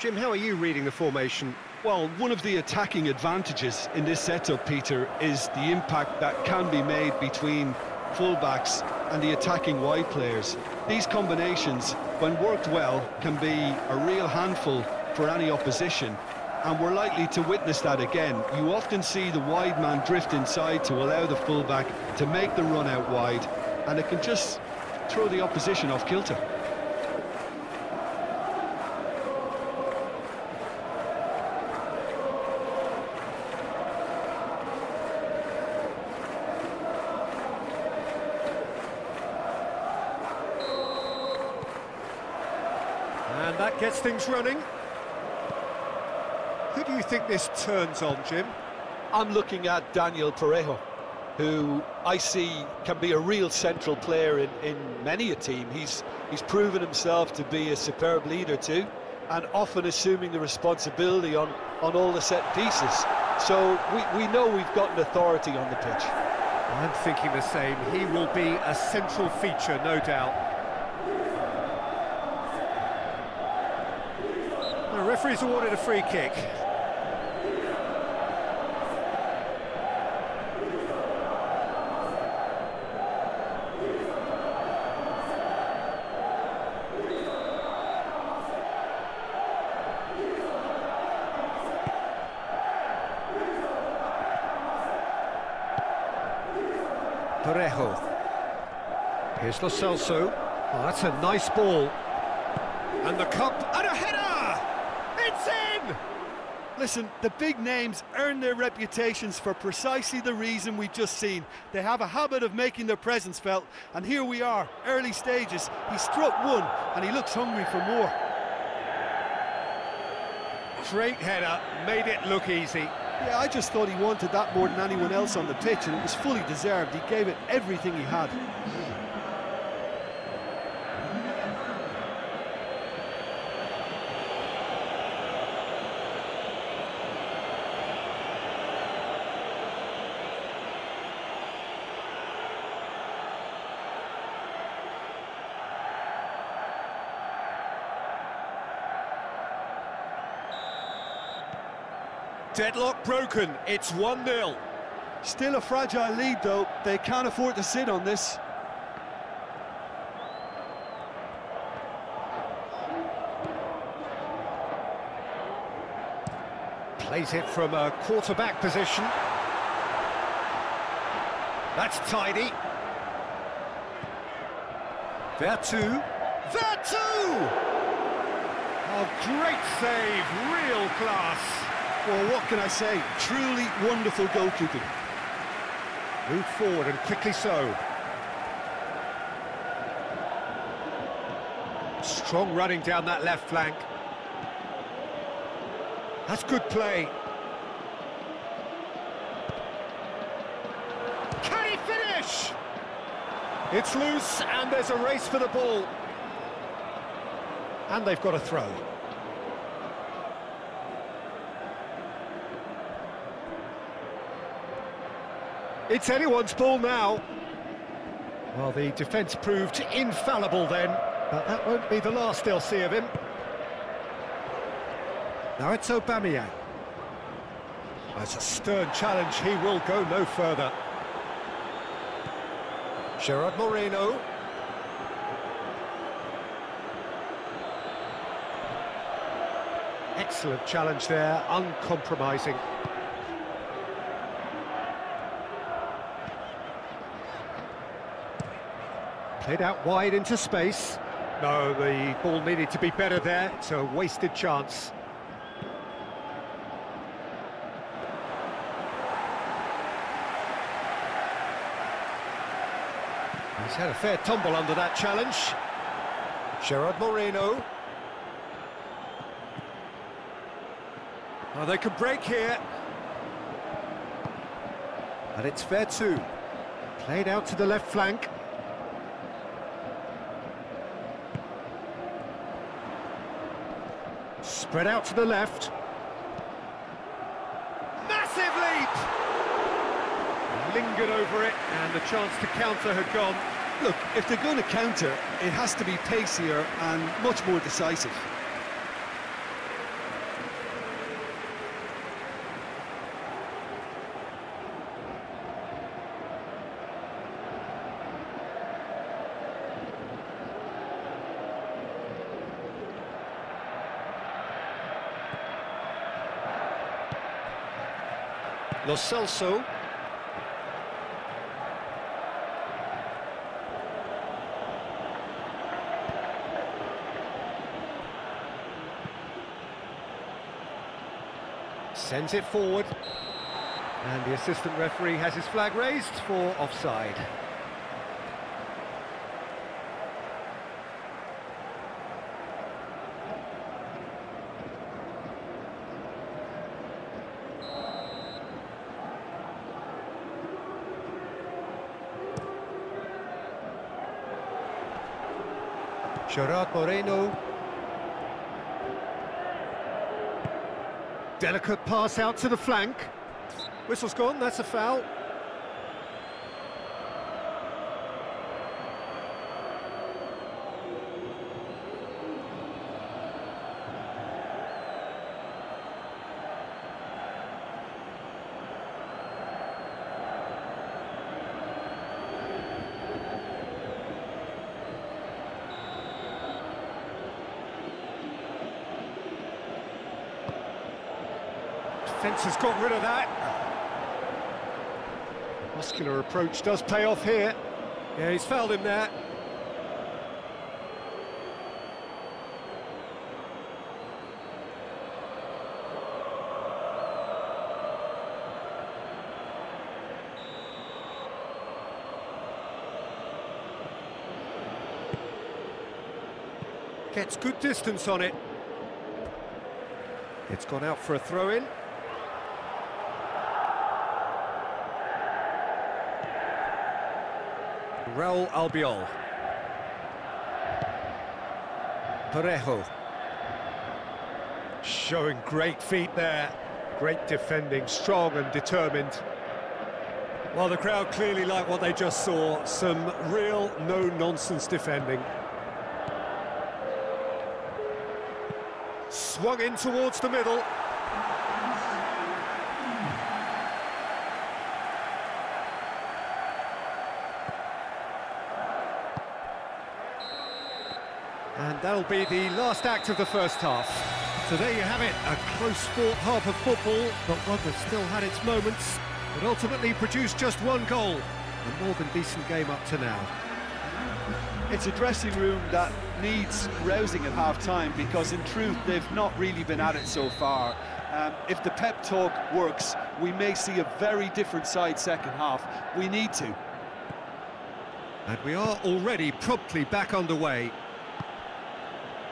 Jim, how are you reading the formation? Well, one of the attacking advantages in this setup, Peter, is the impact that can be made between fullbacks and the attacking wide players. These combinations, when worked well, can be a real handful for any opposition, and we're likely to witness that again. You often see the wide man drift inside to allow the fullback to make the run out wide, and it can just throw the opposition off kilter. Gets things running. Who do you think this turns on, Jim? I'm looking at Daniel Parejo, who I see can be a real central player in, in many a team. He's he's proven himself to be a superb leader too, and often assuming the responsibility on, on all the set pieces. So we, we know we've got an authority on the pitch. I'm thinking the same. He will be a central feature, no doubt. Referee's awarded a free kick. Parejo. Here's Lo Celso. Oh, that's a nice ball. And the cup, and a header! It's in! Listen, the big names earn their reputations for precisely the reason we've just seen. They have a habit of making their presence felt, and here we are, early stages. He struck one, and he looks hungry for more. Great header, made it look easy. Yeah, I just thought he wanted that more than anyone else on the pitch, and it was fully deserved. He gave it everything he had. Deadlock broken, it's 1-0. Still a fragile lead, though. They can't afford to sit on this. Plays it from a quarterback position. That's tidy. There two! Oh, great save, real class. Well, what can I say? Truly wonderful goalkeeping. Move forward and quickly so. Strong running down that left flank. That's good play. Can he finish? It's loose and there's a race for the ball. And they've got a throw. It's anyone's ball now. Well, the defence proved infallible then, but that won't be the last they'll see of him. Now it's Aubameyang. That's a stern challenge, he will go no further. Gerard Moreno. Excellent challenge there, uncompromising. Played out wide into space. No, the ball needed to be better there. It's a wasted chance. He's had a fair tumble under that challenge. Gerard Moreno. Oh, they could break here. And it's fair too. Played out to the left flank. Spread out to the left. Massive leap! Lingered over it, and the chance to counter had gone. Look, if they're going to counter, it has to be pacier and much more decisive. Lo Celso. Sends it forward. And the assistant referee has his flag raised for offside. Gerard Moreno. Delicate pass out to the flank. Whistle's gone, that's a foul. Defence has got rid of that. Muscular approach does pay off here. Yeah, he's fouled him there. Gets good distance on it. It's gone out for a throw-in. Raul Albiol. Parejo. Showing great feet there. Great defending, strong and determined. Well, the crowd clearly like what they just saw. Some real no-nonsense defending. Swung in towards the middle. And that'll be the last act of the first half. So there you have it, a close sport half of football, but one that still had its moments, but ultimately produced just one goal. A more than decent game up to now. It's a dressing room that needs rousing at half-time because in truth they've not really been at it so far. Um, if the pep talk works, we may see a very different side second half. We need to. And we are already promptly back underway.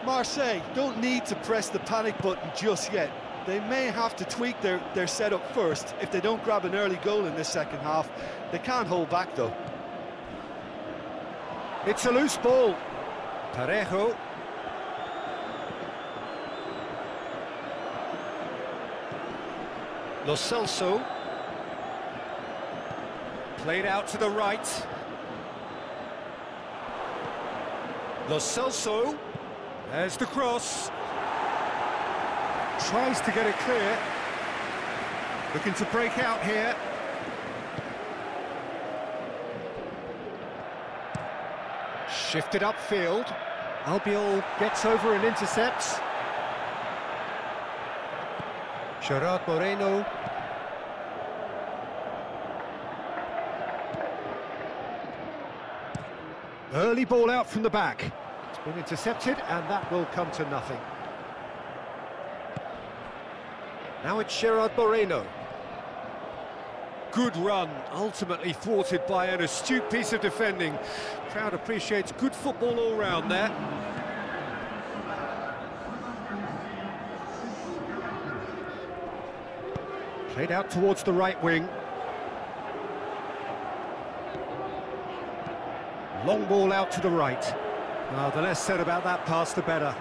Marseille don't need to press the panic button just yet. They may have to tweak their, their setup first if they don't grab an early goal in this second half. They can't hold back though. It's a loose ball. Parejo. Lo Celso. Played out to the right. Lo Celso. There's the cross. Tries to get it clear. Looking to break out here. Shifted upfield. Albiol gets over and intercepts. Gerard Moreno. Early ball out from the back. Been intercepted and that will come to nothing. Now it's Gerard Moreno. Good run, ultimately thwarted by an astute piece of defending. Crowd appreciates good football all round there. Played out towards the right wing. Long ball out to the right. Well, the less said about that pass, the better.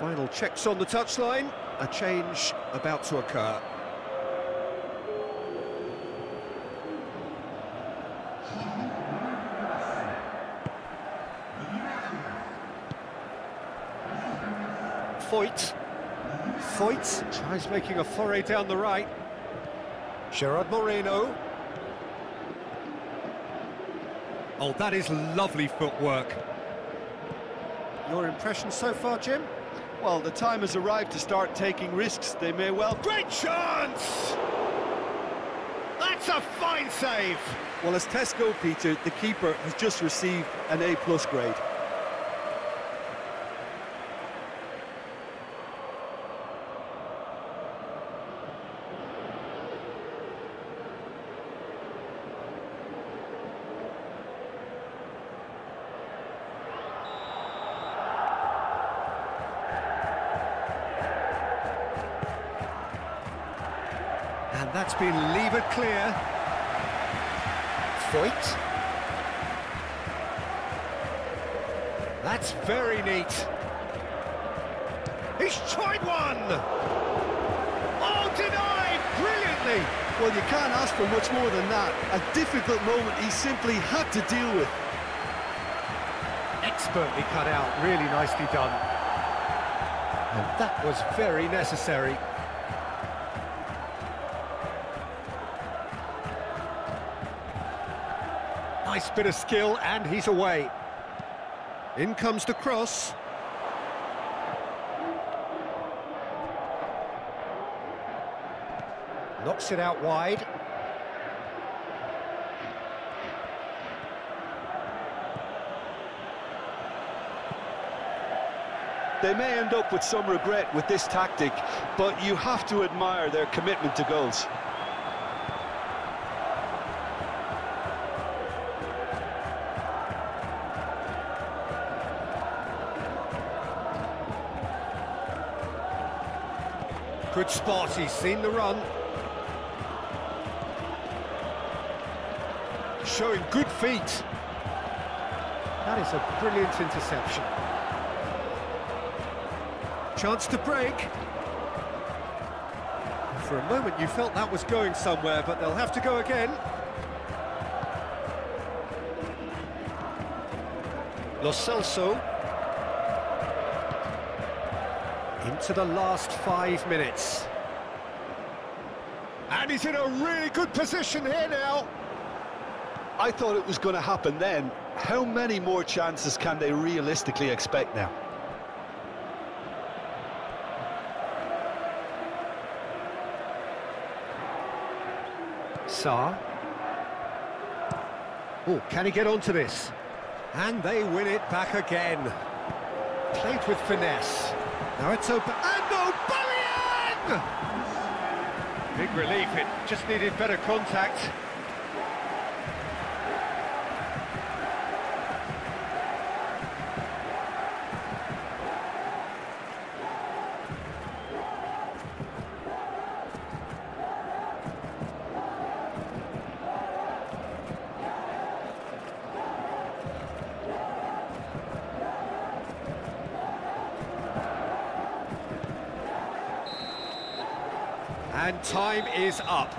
Final checks on the touchline. A change about to occur. Foyth. Foyth tries making a foray down the right. Gerard Moreno. Oh, that is lovely footwork. Your impression so far, Jim? Well, the time has arrived to start taking risks. They may well... Great chance! That's a fine save! Well, as Tesco, Peter, the keeper has just received an A-plus grade. And that's been levered clear. Foyth. That's very neat. He's tried one! Oh, denied! Brilliantly! Well, you can't ask for much more than that. A difficult moment he simply had to deal with. Expertly cut out, really nicely done. And that was very necessary. Nice bit of skill, and he's away. In comes the cross. Knocks it out wide. They may end up with some regret with this tactic, but you have to admire their commitment to goals. Spot, he's seen the run. Showing good feet. That is a brilliant interception. Chance to break. For a moment you felt that was going somewhere, but they'll have to go again. Lo Celso. Into the last five minutes. And he's in a really good position here now. I thought it was going to happen then. How many more chances can they realistically expect now? Sarr. Oh, can he get onto this? And they win it back again. Played with finesse. Now it's open. And! Big relief, it just needed better contact. And time is up.